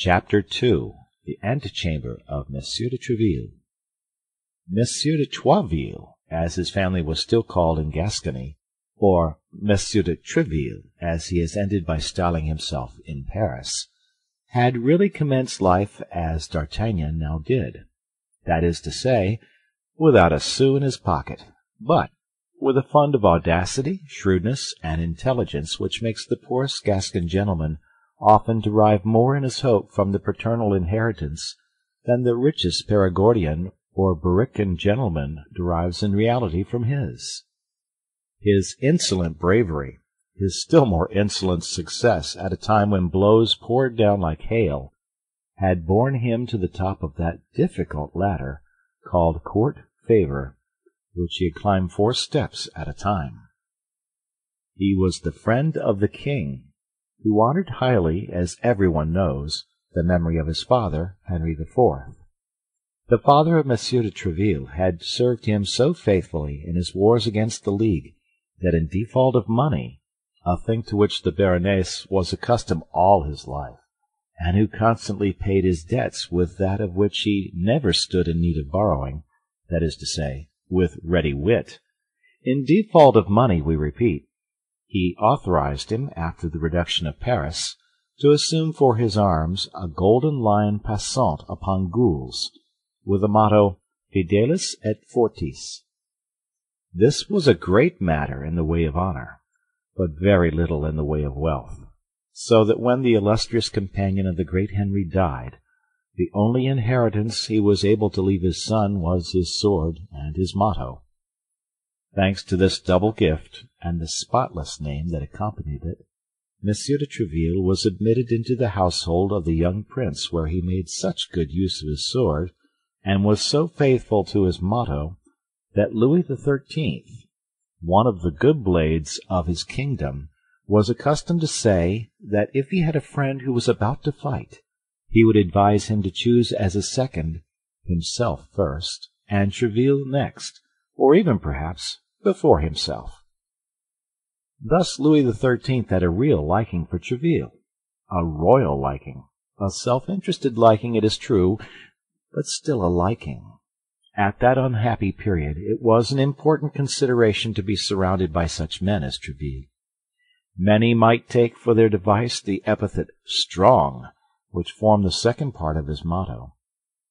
Chapter II The Antechamber of Monsieur de Tréville. Monsieur de Troisville, as his family was still called in Gascony, or Monsieur de Tréville, as he has ended by styling himself in Paris, had really commenced life as D'Artagnan now did; that is to say, without a sou in his pocket, but with a fund of audacity, shrewdness, and intelligence which makes the poorest Gascon gentleman often derive more in his hope from the paternal inheritance than the richest Perigordian or Berrichan gentleman derives in reality from his. His insolent bravery, his still more insolent success at a time when blows poured down like hail, had borne him to the top of that difficult ladder called court favor, which he had climbed four steps at a time. He was the friend of the king who honored highly, as everyone knows, the memory of his father, Henry IV. The father of Monsieur de Tréville had served him so faithfully in his wars against the League that in default of money, a thing to which the Bearnais was accustomed all his life, and who constantly paid his debts with that of which he never stood in need of borrowing, that is to say, with ready wit. In default of money, we repeat, he authorized him, after the reduction of Paris, to assume for his arms a golden lion passant upon gules, with the motto Fidelis et fortis. This was a great matter in the way of honor, but very little in the way of wealth, so that when the illustrious companion of the great Henry died, the only inheritance he was able to leave his son was his sword and his motto. Thanks to this double gift, and the spotless name that accompanied it, Monsieur de Tréville was admitted into the household of the young prince, where he made such good use of his sword, and was so faithful to his motto, that Louis XIII., one of the good blades of his kingdom, was accustomed to say that if he had a friend who was about to fight, he would advise him to choose as a second himself first, and Tréville next or even perhaps before himself. Thus Louis XIII had a real liking for Tréville, a royal liking, a self-interested liking, it is true, but still a liking. At that unhappy period it was an important consideration to be surrounded by such men as Tréville. Many might take for their device the epithet strong, which formed the second part of his motto,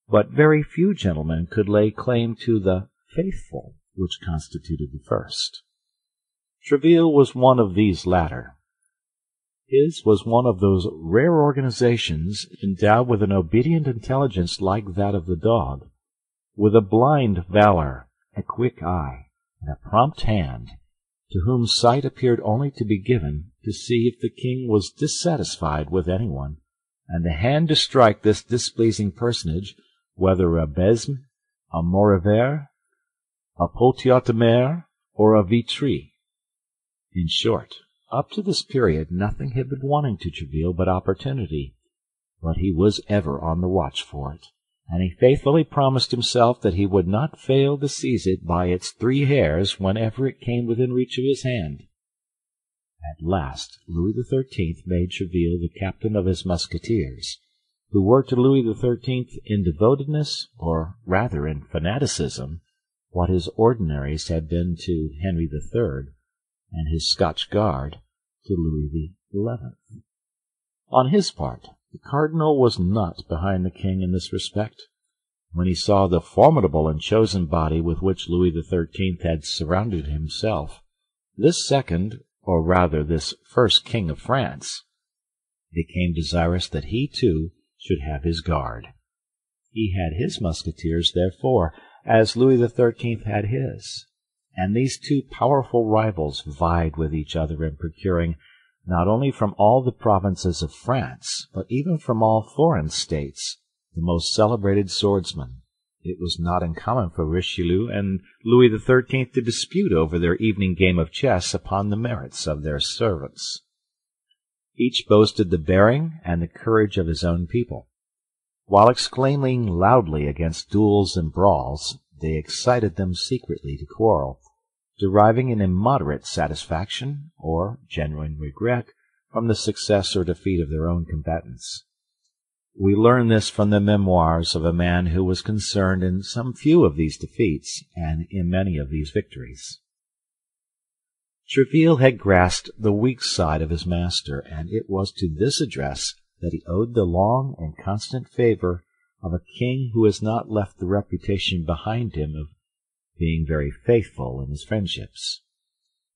but very few gentlemen could lay claim to the faithful, which constituted the first. Tréville was one of these latter. His was one of those rare organizations endowed with an obedient intelligence like that of the dog, with a blind valor, a quick eye, and a prompt hand, to whom sight appeared only to be given to see if the king was dissatisfied with anyone, and the hand to strike this displeasing personage, whether a Besme, a Maurevert, a Pothiot de Mer, or a Vitry. In short, up to this period nothing had been wanting to Tréville but opportunity, but he was ever on the watch for it, and he faithfully promised himself that he would not fail to seize it by its three hairs whenever it came within reach of his hand. At last Louis XIII made Tréville the captain of his musketeers, who were to Louis XIII in devotedness, or rather in fanaticism, what his ordinaries had been to Henry III, and his Scotch Guard to Louis XI. On his part, the cardinal was not behind the king in this respect. When he saw the formidable and chosen body with which Louis XIII had surrounded himself, this second, or rather this first king of France, became desirous that he too should have his guard. He had his musketeers, therefore, as Louis XIII had his, and these two powerful rivals vied with each other in procuring not only from all the provinces of France, but even from all foreign states, the most celebrated swordsmen. It was not uncommon for Richelieu and Louis XIII to dispute over their evening game of chess upon the merits of their servants. Each boasted the bearing and the courage of his own people. While exclaiming loudly against duels and brawls, they excited them secretly to quarrel, deriving an immoderate satisfaction, or genuine regret, from the success or defeat of their own combatants. We learn this from the memoirs of a man who was concerned in some few of these defeats and in many of these victories. Tréville had grasped the weak side of his master, and it was to this address that he owed the long and constant favor of a king who has not left the reputation behind him of being very faithful in his friendships.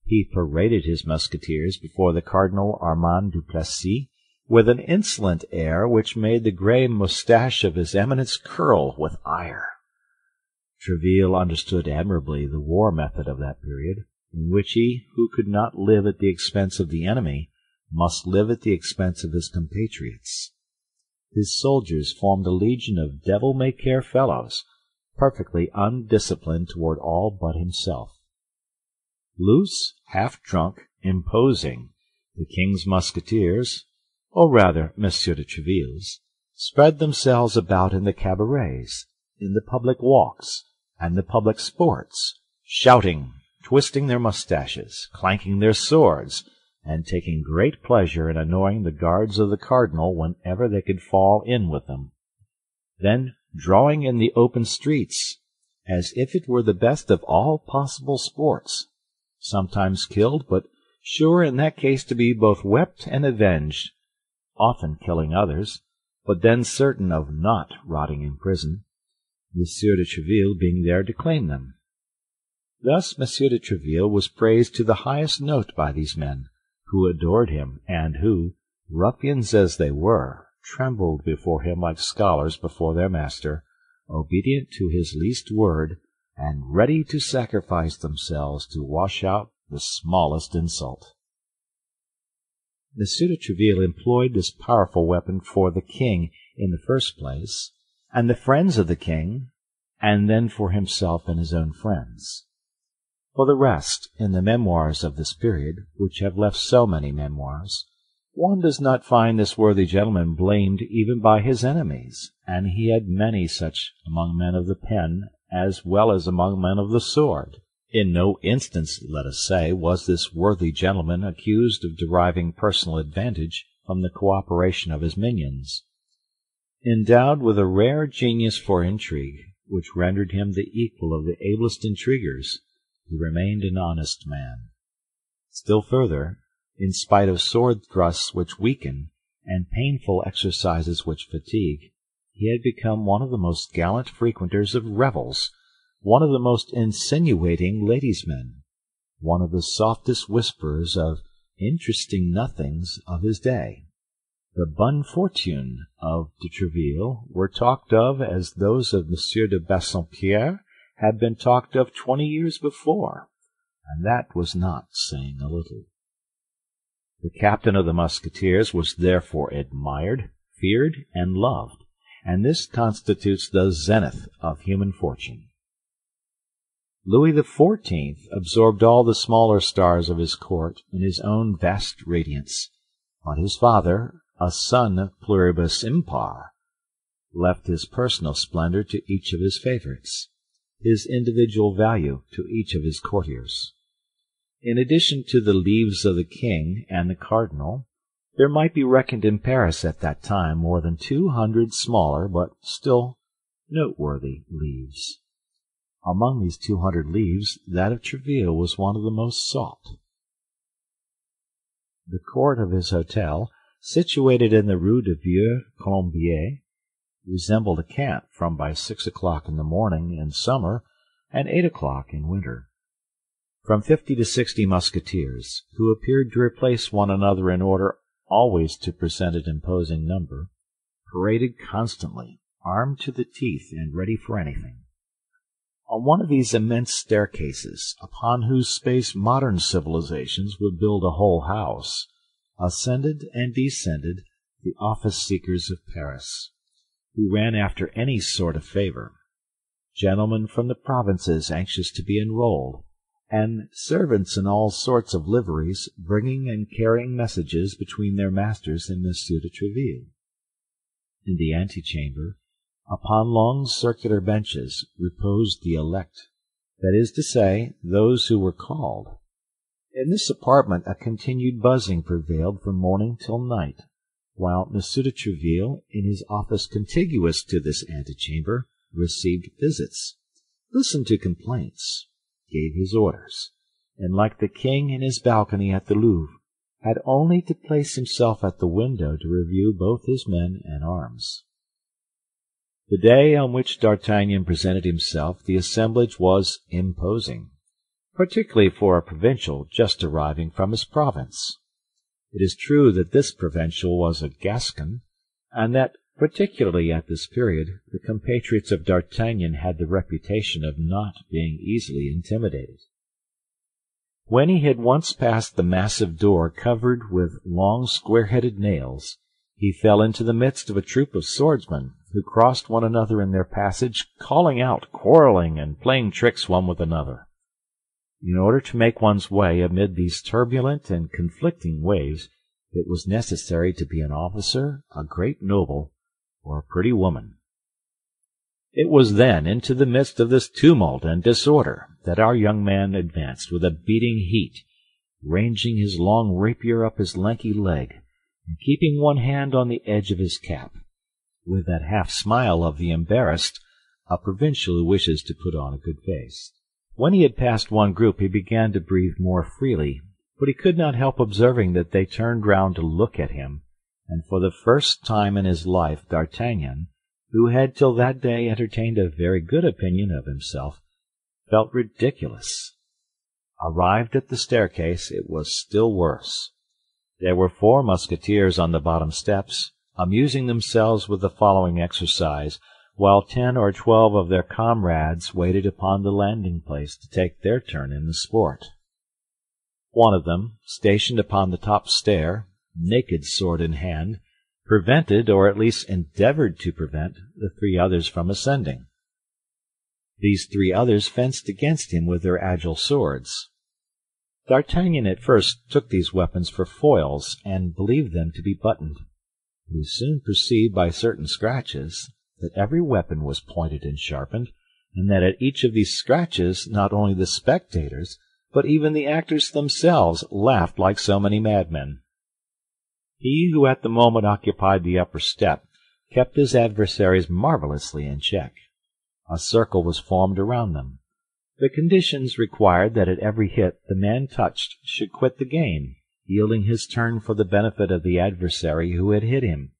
He paraded his musketeers before the Cardinal Armand du Plessis with an insolent air which made the grey moustache of his Eminence curl with ire. Tréville understood admirably the war method of that period, in which he who could not live at the expense of the enemy must live at the expense of his compatriots. His soldiers formed a legion of devil-may-care fellows, perfectly undisciplined toward all but himself. Loose, half-drunk, imposing, the king's musketeers, or rather Monsieur de Tréville's, spread themselves about in the cabarets, in the public walks, and the public sports, shouting, twisting their moustaches, clanking their swords, and taking great pleasure in annoying the guards of the cardinal whenever they could fall in with them. Then drawing in the open streets, as if it were the best of all possible sports, sometimes killed, but sure in that case to be both wept and avenged, often killing others, but then certain of not rotting in prison, Monsieur de Treville being there to claim them. Thus Monsieur de Treville was praised to the highest note by these men, who adored him, and who, ruffians as they were, trembled before him like scholars before their master, obedient to his least word, and ready to sacrifice themselves to wash out the smallest insult. Monsieur de Treville employed this powerful weapon for the king in the first place, and the friends of the king, and then for himself and his own friends. For the rest, in the memoirs of this period, which have left so many memoirs, one does not find this worthy gentleman blamed even by his enemies, and he had many such among men of the pen as well as among men of the sword. In no instance, let us say, was this worthy gentleman accused of deriving personal advantage from the cooperation of his minions. Endowed with a rare genius for intrigue, which rendered him the equal of the ablest intriguers, he remained an honest man. Still further, in spite of sword thrusts which weaken, and painful exercises which fatigue, he had become one of the most gallant frequenters of revels one of the most insinuating ladies-men, one of the softest whisperers of interesting nothings of his day. The bonnes fortunes of de Treville were talked of as those of Monsieur de Bassompierre had been talked of twenty years before, and that was not saying a little. The captain of the musketeers was therefore admired, feared, and loved, and this constitutes the zenith of human fortune. Louis XIV absorbed all the smaller stars of his court in his own vast radiance, but his father, a sun of pluribus impar, left his personal splendor to each of his favorites, his individual value to each of his courtiers. In addition to the leaves of the king and the cardinal, there might be reckoned in Paris at that time more than two hundred smaller but still noteworthy leaves. Among these two hundred leaves, that of Tréville was one of the most sought. The court of his hotel, situated in the Rue de Vieux Colombier, resembled a camp from by six o'clock in the morning in summer and eight o'clock in winter. From fifty to sixty musketeers, who appeared to replace one another in order always to present an imposing number, paraded constantly, armed to the teeth and ready for anything. On one of these immense staircases, upon whose space modern civilizations would build a whole house, ascended and descended the office seekers of Paris, who ran after any sort of favor, gentlemen from the provinces anxious to be enrolled, and servants in all sorts of liveries bringing and carrying messages between their masters and Monsieur de Treville. In the antechamber Upon long circular benches reposed the elect, that is to say, those who were called. In this apartment a continued buzzing prevailed from morning till night. while Monsieur de Tréville, in his office contiguous to this antechamber, received visits, listened to complaints, gave his orders, and like the king in his balcony at the Louvre, had only to place himself at the window to review both his men and arms. The day on which D'Artagnan presented himself the assemblage was imposing, particularly for a provincial just arriving from his province. It is true that this provincial was a Gascon, and that, particularly at this period, the compatriots of D'Artagnan had the reputation of not being easily intimidated. When he had once passed the massive door covered with long square-headed nails, he fell into the midst of a troop of swordsmen, who crossed one another in their passage, calling out, quarreling, and playing tricks one with another. In order to make one's way amid these turbulent and conflicting waves, it was necessary to be an officer, a great noble, or a pretty woman. It was then into the midst of this tumult and disorder that our young man advanced with a beating heat, ranging his long rapier up his lanky leg, and keeping one hand on the edge of his cap, with that half smile of the embarrassed, a provincial who wishes to put on a good face. When he had passed one group he began to breathe more freely, but he could not help observing that they turned round to look at him, and for the first time in his life D'Artagnan, who had till that day entertained a very good opinion of himself, felt ridiculous. Arrived at the staircase, it was still worse. There were four Musketeers on the bottom steps, amusing themselves with the following exercise, while ten or twelve of their comrades waited upon the landing-place to take their turn in the sport. One of them, stationed upon the top stair, naked sword in hand, prevented, or at least endeavored to prevent, the three others from ascending. These three others fenced against him with their agile swords. D'Artagnan at first took these weapons for foils, and believed them to be buttoned. He soon perceived by certain scratches that every weapon was pointed and sharpened, and that at each of these scratches not only the spectators, but even the actors themselves laughed like so many madmen. He who at the moment occupied the upper step kept his adversaries marvellously in check. A circle was formed around them. The conditions required that at every hit the man touched should quit the game, yielding his turn for the benefit of the adversary who had hit him.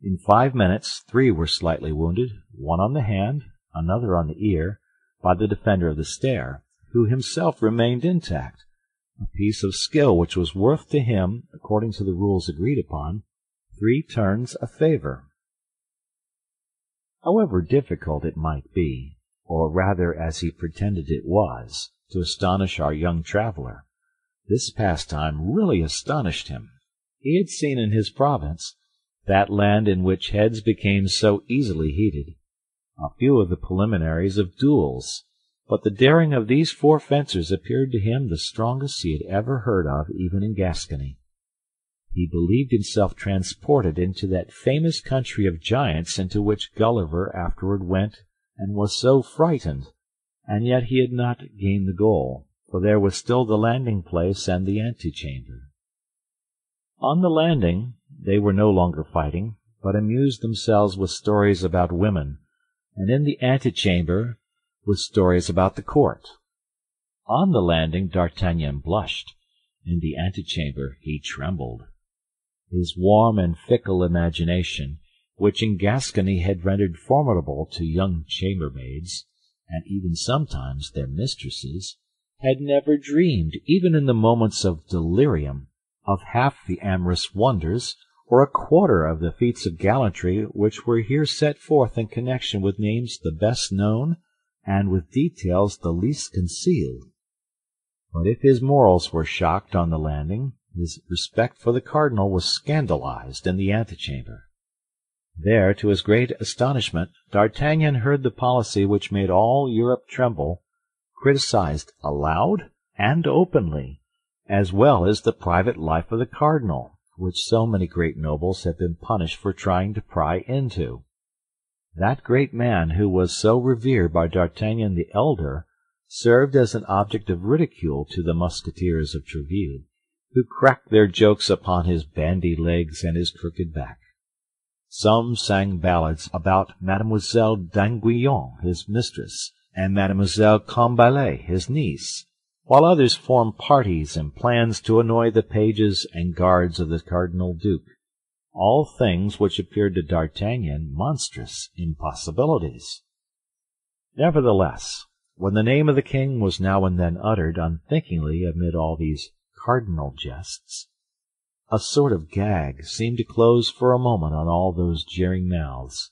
In five minutes three were slightly wounded, one on the hand, another on the ear, by the defender of the stair, who himself remained intact, a piece of skill which was worth to him, according to the rules agreed upon, three turns a favor. However difficult it might be, or rather as he pretended it was, to astonish our young traveller, this pastime really astonished him. He had seen in his province, that land in which heads became so easily heated, a few of the preliminaries of duels, but the daring of these four fencers appeared to him the strongest he had ever heard of even in Gascony. He believed himself transported into that famous country of giants into which Gulliver afterward went and was so frightened, and yet he had not gained the goal, for there was still the landing-place and the antechamber. On the landing they were no longer fighting, but amused themselves with stories about women, and in the antechamber with stories about the court. On the landing D'Artagnan blushed, in the antechamber he trembled. His warm and fickle imagination, which in Gascony had rendered formidable to young chambermaids, and even sometimes their mistresses, had never dreamed, even in the moments of delirium, of half the amorous wonders or a quarter of the feats of gallantry which were here set forth in connection with names the best known and with details the least concealed. But if his morals were shocked on the landing, his respect for the cardinal was scandalized in the antechamber. There, to his great astonishment, D'Artagnan heard the policy which made all Europe tremble criticized aloud and openly, as well as the private life of the cardinal, which so many great nobles have been punished for trying to pry into. That great man who was so revered by D'Artagnan the elder served as an object of ridicule to the Musketeers of Tréville, who cracked their jokes upon his bandy legs and his crooked back. Some sang ballads about Mademoiselle d'Aiguillon, his mistress, and Mademoiselle Combalet, his niece, while others formed parties and plans to annoy the pages and guards of the Cardinal Duke, all things which appeared to D'Artagnan monstrous impossibilities. Nevertheless, when the name of the king was now and then uttered unthinkingly amid all these cardinal jests, a sort of gag seemed to close for a moment on all those jeering mouths.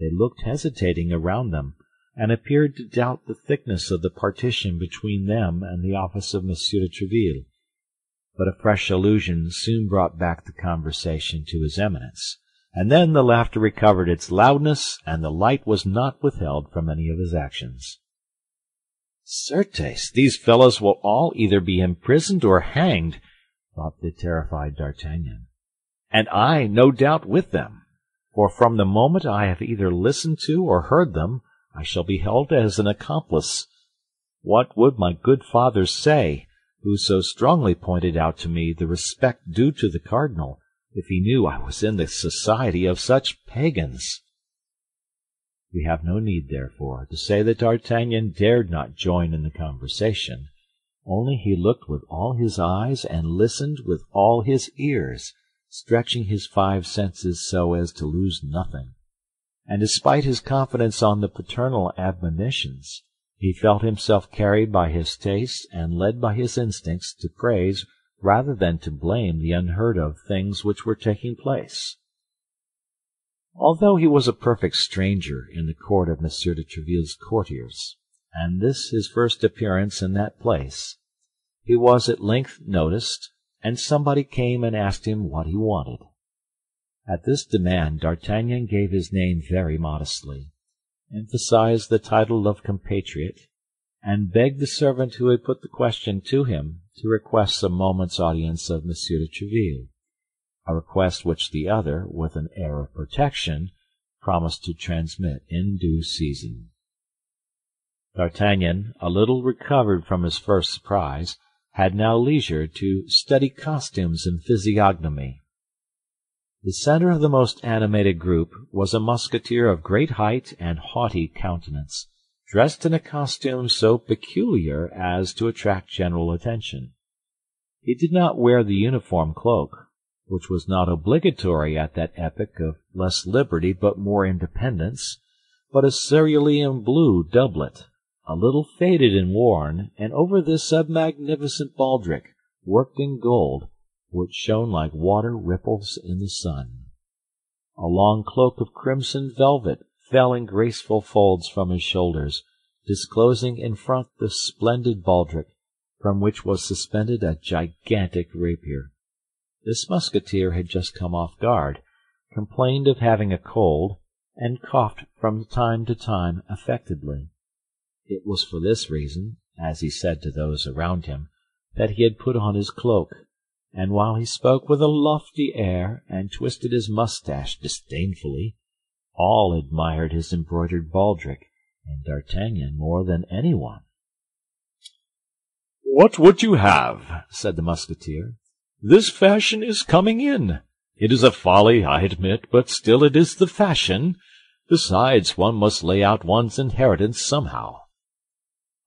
They looked hesitating around them, and appeared to doubt the thickness of the partition between them and the office of Monsieur de Tréville. But a fresh allusion soon brought back the conversation to his Eminence, and then the laughter recovered its loudness, and the light was not withheld from any of his actions. Certes, these fellows will all either be imprisoned or hanged, thought the terrified D'Artagnan, and I, no doubt, with them. For from the moment I have either listened to or heard them, I shall be held as an accomplice. What would my good father say, who so strongly pointed out to me the respect due to the cardinal, if he knew I was in the society of such pagans? We have no need, therefore, to say that D'Artagnan dared not join in the conversation, only he looked with all his eyes and listened with all his ears, stretching his five senses so as to lose nothing. And despite his confidence on the paternal admonitions, he felt himself carried by his taste and led by his instincts to praise rather than to blame the unheard of things which were taking place. Although he was a perfect stranger in the court of Monsieur de Tréville's courtiers, and this his first appearance in that place, he was at length noticed, and somebody came and asked him what he wanted. At this demand D'Artagnan gave his name very modestly, emphasized the title of compatriot, and begged the servant who had put the question to him to request a moment's audience of Monsieur de Tréville a request which the other, with an air of protection, promised to transmit in due season. D'Artagnan, a little recovered from his first surprise, had now leisure to study costumes and physiognomy. The centre of the most animated group was a Musketeer of great height and haughty countenance, dressed in a costume so peculiar as to attract general attention. He did not wear the uniform cloak, which was not obligatory at that epoch of less liberty but more independence, but a cerulean blue doublet, a little faded and worn, and over this a magnificent baldric, worked in gold, which shone like water ripples in the sun. A long cloak of crimson velvet fell in graceful folds from his shoulders, disclosing in front the splendid baldric, from which was suspended a gigantic rapier. This Musketeer had just come off guard, complained of having a cold, and coughed from time to time affectedly. It was for this reason, as he said to those around him, that he had put on his cloak, and while he spoke with a lofty air and twisted his moustache disdainfully, all admired his embroidered baldric, and D'Artagnan more than any one. "What would you have?" said the Musketeer. This fashion is coming in. It is a folly, I admit, but still it is the fashion. Besides, one must lay out one's inheritance somehow.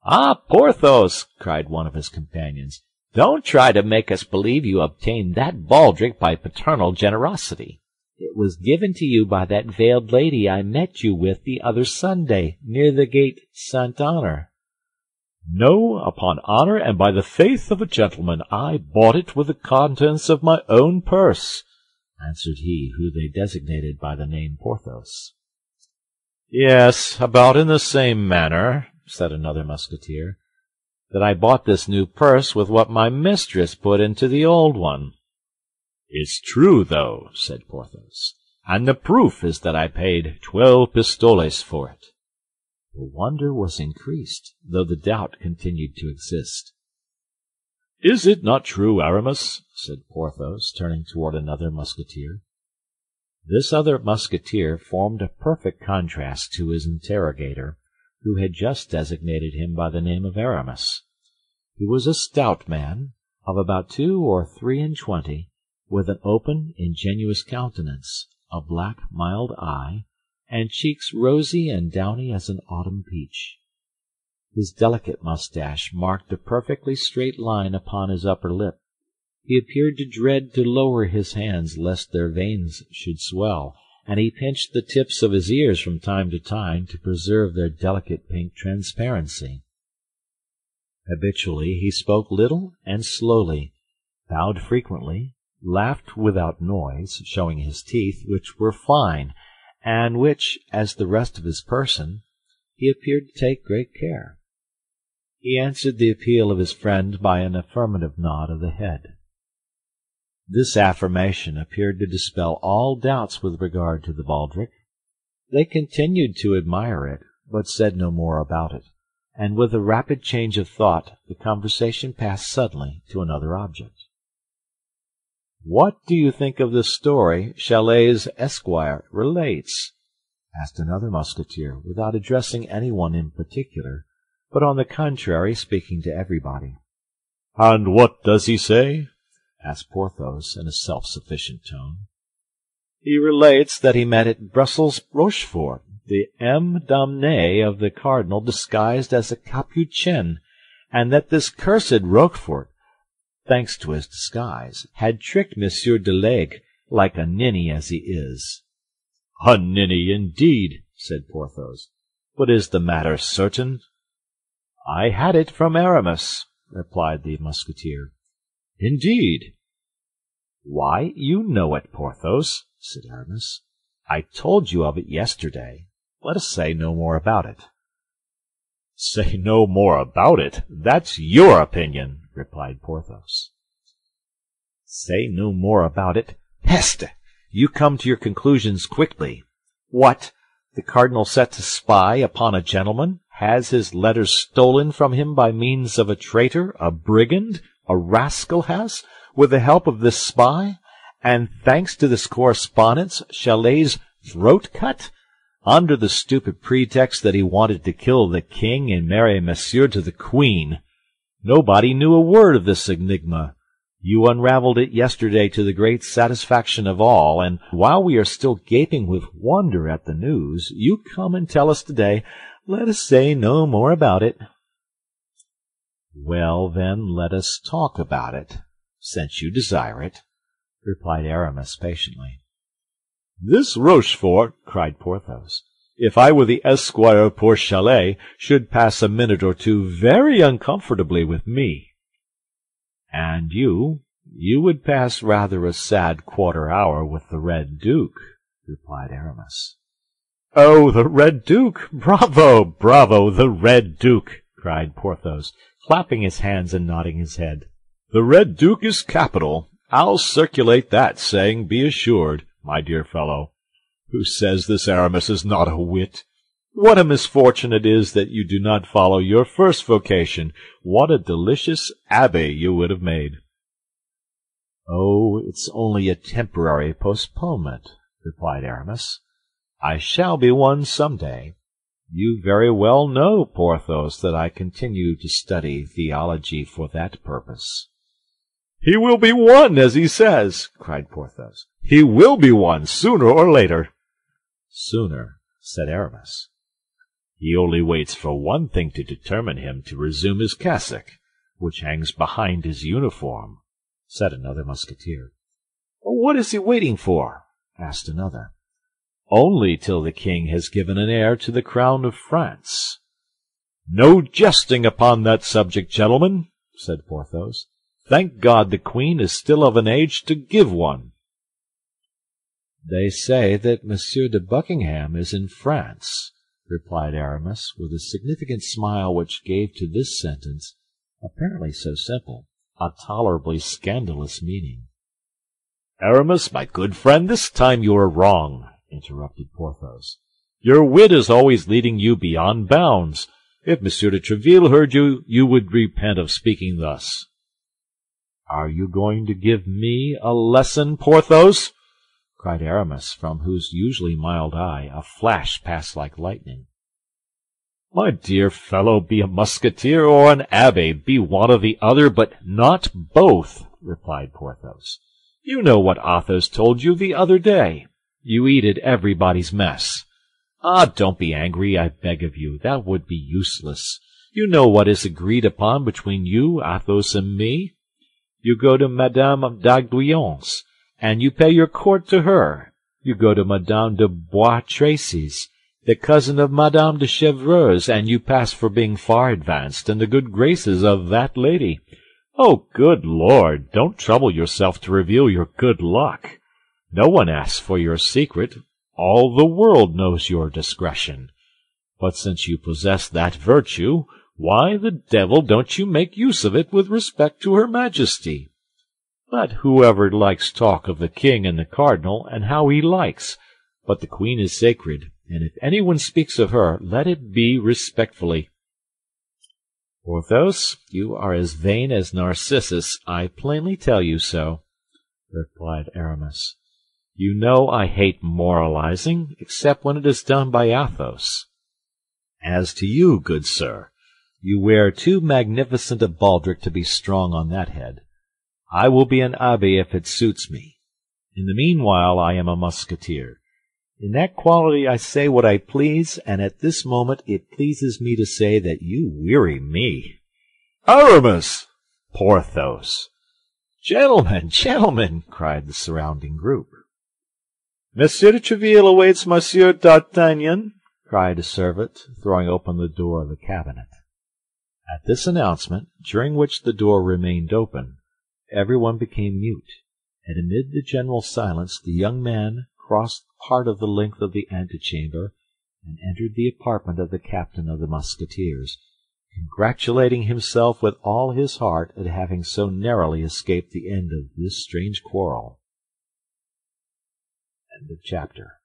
Ah, Porthos! cried one of his companions, don't try to make us believe you obtained that baldric by paternal generosity. It was given to you by that veiled lady I met you with the other Sunday, near the gate Saint Honoré. No, upon honor and by the faith of a gentleman, I bought it with the contents of my own purse, answered he who they designated by the name Porthos. Yes, about in the same manner, said another Musketeer, that I bought this new purse with what my mistress put into the old one. It's true, though, said Porthos, and the proof is that I paid twelve pistoles for it. The wonder was increased, though the doubt continued to exist. "Is it not true, Aramis?" said Porthos, turning toward another Musketeer. This other Musketeer formed a perfect contrast to his interrogator, who had just designated him by the name of Aramis. He was a stout man, of about two or three and twenty, with an open, ingenuous countenance, a black, mild eye, and cheeks rosy and downy as an autumn peach. His delicate moustache marked a perfectly straight line upon his upper lip. He appeared to dread to lower his hands lest their veins should swell, and he pinched the tips of his ears from time to time to preserve their delicate pink transparency. Habitually he spoke little and slowly, bowed frequently, laughed without noise, showing his teeth, which were fine, and which, as the rest of his person, he appeared to take great care. He answered the appeal of his friend by an affirmative nod of the head. This affirmation appeared to dispel all doubts with regard to the baldric. They continued to admire it, but said no more about it, and with a rapid change of thought the conversation passed suddenly to another object. "What do you think of the story Chalais's esquire relates?" asked another Musketeer, without addressing any one in particular, but on the contrary speaking to everybody. "And what does he say?" Asked Porthos, in a self-sufficient tone. "He relates that he met at Brussels Rochefort, the âme damnée of the cardinal disguised as a Capuchin, and that this cursed Rochefort thanks to his disguise, had tricked Monsieur de Laigues like a ninny as he is. A ninny, indeed, said Porthos. But is the matter certain? I had it from Aramis, replied the Musketeer. Indeed. Why, you know it, Porthos, said Aramis. I told you of it yesterday. Let us say no more about it. Say no more about it? That's your opinion, replied Porthos. Say no more about it? Peste! You come to your conclusions quickly. What? The cardinal set to spy upon a gentleman, has his letters stolen from him by means of a traitor, a brigand, a rascal has, with the help of this spy, and thanks to this correspondence, Chalais's throat cut, under the stupid pretext that he wanted to kill the king and marry Monsieur to the queen. Nobody knew a word of this enigma. You unravelled it yesterday to the great satisfaction of all, and while we are still gaping with wonder at the news, you come and tell us today, let us say no more about it. Well, then, let us talk about it, since you desire it, replied Aramis patiently. This Rochefort, cried Porthos, if I were the esquire of poor Chalais, should pass a minute or two very uncomfortably with me. And you, you would pass rather a sad quarter hour with the Red Duke, replied Aramis. Oh, the Red Duke! Bravo, bravo, the Red Duke! cried Porthos, clapping his hands and nodding his head. The Red Duke is capital. I'll circulate that saying, be assured, my dear fellow. Who says this Aramis is not a wit? What a misfortune it is that you do not follow your first vocation! What a delicious abbe you would have made! Oh, it's only a temporary postponement, replied Aramis. I shall be one some day. You very well know, Porthos, that I continue to study theology for that purpose. He will be one, as he says, cried Porthos. He will be one, sooner or later. Sooner, said Aramis. He only waits for one thing to determine him to resume his cassock, which hangs behind his uniform, said another Musketeer. What is he waiting for? asked another. Only till the king has given an heir to the crown of France. No jesting upon that subject, gentlemen, said Porthos. Thank God the queen is still of an age to give one. They say that Monsieur de Buckingham is in France, replied Aramis, with a significant smile which gave to this sentence, apparently so simple, a tolerably scandalous meaning. Aramis, my good friend, this time you are wrong, interrupted Porthos. Your wit is always leading you beyond bounds. If Monsieur de Tréville heard you, you would repent of speaking thus. Are you going to give me a lesson, Porthos? cried Aramis, from whose usually mild eye a flash passed like lightning. My dear fellow, be a Musketeer or an Abbe, be one or the other, but not both, replied Porthos. You know what Athos told you the other day. You eat at everybody's mess. Ah, don't be angry, I beg of you. That would be useless. You know what is agreed upon between you, Athos, and me. You go to Madame d'Aiguillon's, and you pay your court to her. You go to Madame de Bois Tracy's, the cousin of Madame de Chevreuse, and you pass for being far advanced in the good graces of that lady. Oh, good Lord, don't trouble yourself to reveal your good luck. No one asks for your secret. All the world knows your discretion. But since you possess that virtue, why the devil don't you make use of it with respect to her majesty? Let whoever likes talk of the king and the cardinal, and how he likes, but the queen is sacred, and if anyone speaks of her, let it be respectfully. Porthos, you are as vain as Narcissus, I plainly tell you so, replied Aramis. You know I hate moralizing, except when it is done by Athos. As to you, good sir, you wear too magnificent a baldric to be strong on that head. I will be an abbe if it suits me. In the meanwhile I am a musketeer. In that quality I say what I please, and at this moment it pleases me to say that you weary me. Aramis! Porthos! Gentlemen, gentlemen! cried the surrounding group. Monsieur de Tréville awaits Monsieur d'Artagnan, cried a servant, throwing open the door of the cabinet. At this announcement, during which the door remained open, everyone became mute, and amid the general silence the young man crossed part of the length of the antechamber, and entered the apartment of the captain of the Musketeers, congratulating himself with all his heart at having so narrowly escaped the end of this strange quarrel. End of chapter.